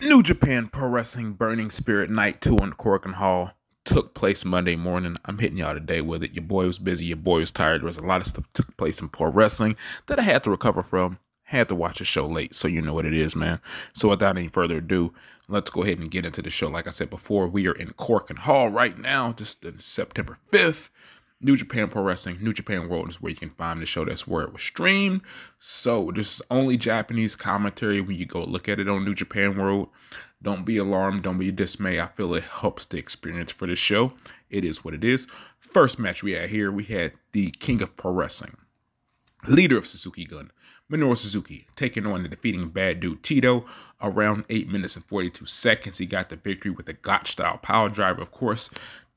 New Japan Pro Wrestling Burning Spirit Night 2 on Korakuen Hall took place Monday morning. I'm hitting y'all today with it. Your boy was busy, your boy was tired. There was a lot of stuff took place in pro wrestling that I had to recover from. Had to watch the show late, so you know what it is, man. So without any further ado, let's go ahead and get into the show. Like I said before, we are in Korakuen Hall right now, just September 5th. New Japan Pro Wrestling, New Japan World is where you can find the show. That's where it was streamed. So this is only Japanese commentary when you go look at it on New Japan World. Don't be alarmed. Don't be dismayed. I feel it helps the experience for the show. It is what it is. First match we had here, we had the King of Pro Wrestling, leader of Suzuki Gun, Minoru Suzuki, taking on the defeating bad dude Tito around 8 minutes and 42 seconds. He got the victory with a Gotch style piledriver, of course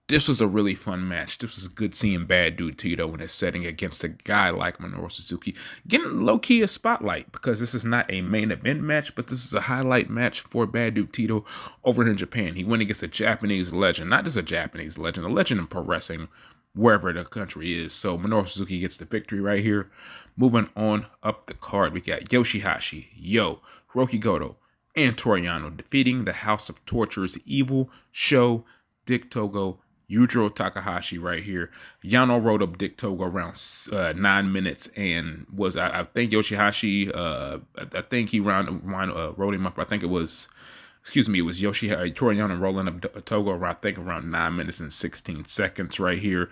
this was a really fun match. This was good seeing Bad Dude Tito in a setting against a guy like Minoru Suzuki, getting low key a spotlight because this is not a main event match, but this is a highlight match for Bad Dude Tito over in Japan. He went against a Japanese legend, not just a Japanese legend, a legend in pro wrestling wherever the country is. So Minoru Suzuki gets the victory right here. Moving on up the card, we got Yoshihashi, Yo, Hiroki Goto, and Toru Yano defeating the House of Torture's Evil, Sho, Dick Togo, Yujiro Takahashi right here. Yano rode up Dick Togo around uh, nine minutes and was I, I think Yoshihashi uh, I, I, think he round, round uh, him up. I think it was excuse me, it was Yoshi uh, Yano rolling up Togo around I think around nine minutes and sixteen seconds right here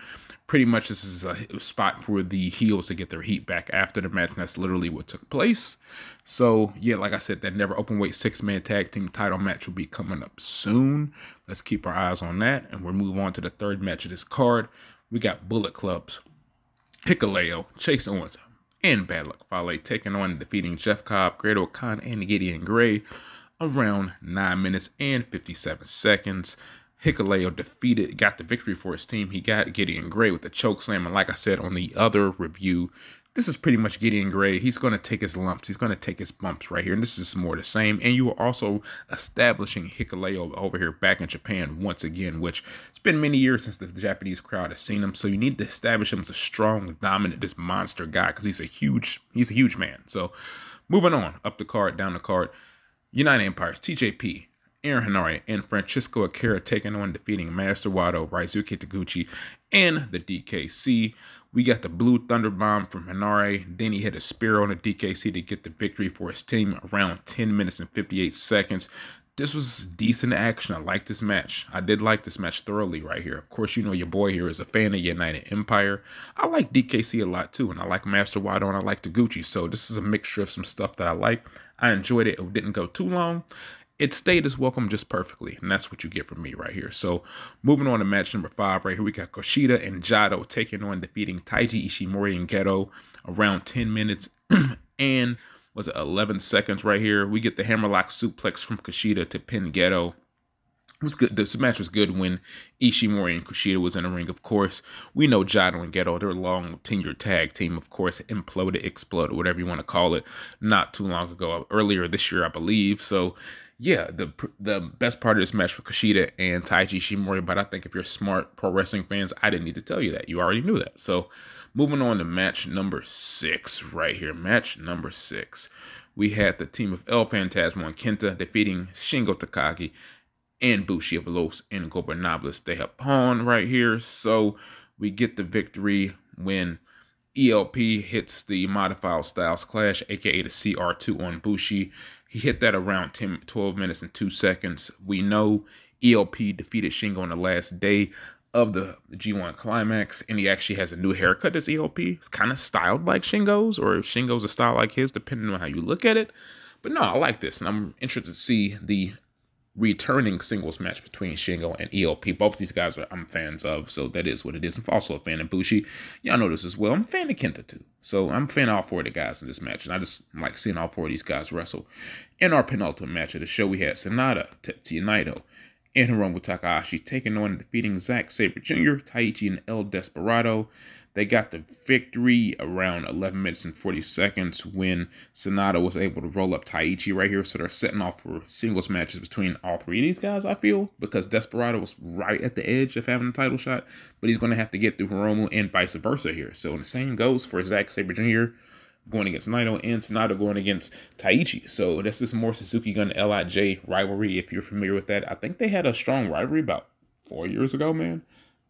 pretty much this is a spot for the heels to get their heat back after the match. And that's literally what took place. So yeah, like I said, that never open weight six man tag team title match will be coming up soon. Let's keep our eyes on that, and we'll move on to the third match of this card. We got Bullet Clubs, Hikuleo, Chase Owens, and Bad Luck Fale taking on defeating Jeff Cobb, Great-O-Khan, and Gideon Grey around 9 minutes and 57 seconds. Hikuleo defeated, got the victory for his team. He got Gideon Grey with the choke slam. And like I said on the other review, this is pretty much Gideon Grey. He's going to take his lumps. He's going to take his bumps right here. And this is more the same. And you are also establishing Hikuleo over here back in Japan once again, which it's been many years since the Japanese crowd has seen him. So you need to establish him as a strong, dominant, this monster guy because he's a huge, he's a huge man. So moving on up the card, down the card, United Empires, TJP, Aaron Henare and Francisco Akira taking on defeating Master Wato, Ryusuke Taguchi, and the DKC. We got the Blue Thunder Bomb from Henare. Then he hit a spear on the DKC to get the victory for his team around 10 minutes and 58 seconds. This was decent action. I like this match. I did like this match thoroughly right here. Of course, you know your boy here is a fan of United Empire. I like DKC a lot too, and I like Master Wato and I like Taguchi. So this is a mixture of some stuff that I like. I enjoyed it. It didn't go too long it stayed as welcome just perfectly. And that's what you get from me right here. So moving on to match number five right here, we got Kushida and Jado taking on defeating Taiji Ishimori and Gedo around 10 minutes and was it 11 seconds right here. We get the hammerlock suplex from Kushida to pin Gedo. It was good. This match was good when Ishimori and Kushida was in the ring. Of course, we know Jado and they're a long tenured tag team. Of course, imploded, exploded, whatever you want to call it, not too long ago, earlier this year, I believe. So yeah, the the best part of this match was Kushida and Taiji Ishimori, But I think if you're smart pro wrestling fans, I didn't need to tell you that. You already knew that. So moving on to match number six right here. Match number six. We had the team of El Phantasmo and Kenta defeating Shingo Takagi and Bushi of Los Ingobernables de Japón right here. So we get the victory when ELP hits the modified styles clash, aka the CR2 on Bushi. He hit that around 10, 12 minutes and two seconds. We know ELP defeated Shingo on the last day of the G1 climax, and he actually has a new haircut as ELP. It's kind of styled like Shingo's, or Shingo's a style like his, depending on how you look at it. But no, I like this, and I'm interested to see the returning singles match between Shingo and ELP. Both these guys are I'm fans of, so that is what it is. I'm also a fan of Bushi. Y'all know this as well. I'm a fan of Kenta too. So I'm a fan of all four of the guys in this match, and I just like seeing all four of these guys wrestle. In our penultimate match of the show, we had Sanada, Tetsuya Naito, and Hiromu Takahashi taking on and defeating Zack Sabre Jr., Taichi, and El Desperado. They got the victory around 11 minutes and 40 seconds when Sanada was able to roll up Taichi right here. So they're setting off for singles matches between all three of these guys, I feel, because Desperado was right at the edge of having a title shot, but he's going to have to get through Hiromu and vice versa here. So the same goes for Zack Sabre Jr., going against Naito and Sanada going against Taichi. So this is more Suzuki Gun LIJ rivalry. If you're familiar with that, I think they had a strong rivalry about four years ago, man.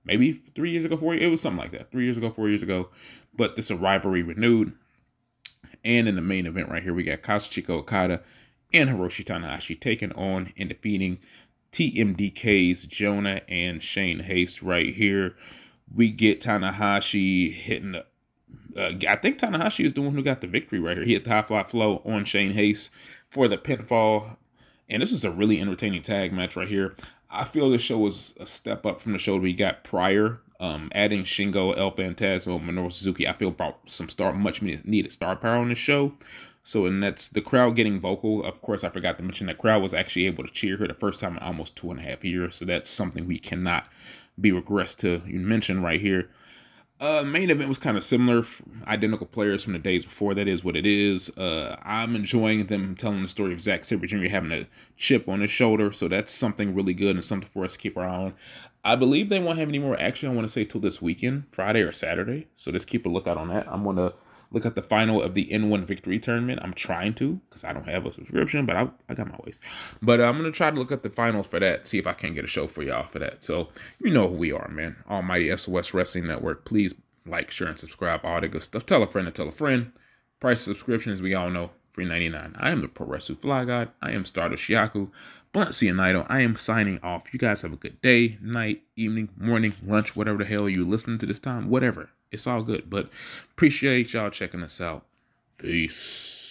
Maybe three years ago, four years. It was something like that. Three years ago, four years ago. But this rivalry renewed. And in the main event right here, we got Kazuchika Okada and Hiroshi Tanahashi taking on and defeating TMDK's Jonah and Shane Haste right here. We get Tanahashi hitting the uh, I think Tanahashi is the one who got the victory right here. He hit the high fly flow on Shane Haste for the pinfall. And this was a really entertaining tag match right here. I feel this show was a step up from the show we got prior. Um, adding Shingo, El Phantasmo, Minoru Suzuki, I feel brought some star much needed star power on the show. So, and that's the crowd getting vocal. Of course, I forgot to mention that crowd was actually able to cheer her the first time in almost two and a half years. So that's something we cannot be regressed to. You mentioned right here. Uh, main event was kind of similar, identical players from the days before. That is what it is. Uh, I'm enjoying them telling the story of Zack Sabre Jr. having a chip on his shoulder, so that's something really good and something for us to keep our eye on. I believe they won't have any more action. I want to say till this weekend, Friday or Saturday. So just keep a lookout on that. I'm gonna look at the final of the N1 Victory Tournament. I'm trying to because I don't have a subscription, but I, I got my ways. But uh, I'm going to try to look at the finals for that, see if I can get a show for y'all for that. So you know who we are, man. Almighty SOS Wrestling Network. Please like, share, and subscribe. All the good stuff. Tell a friend to tell a friend. Price of subscriptions, we all know, free 99. I am the Pro Wrestling Fly God. I am Stardust Shiaku. Blunt Cianido. I am signing off. You guys have a good day, night, evening, morning, lunch, whatever the hell you listening to this time. Whatever. It's all good. But appreciate y'all checking us out. Peace.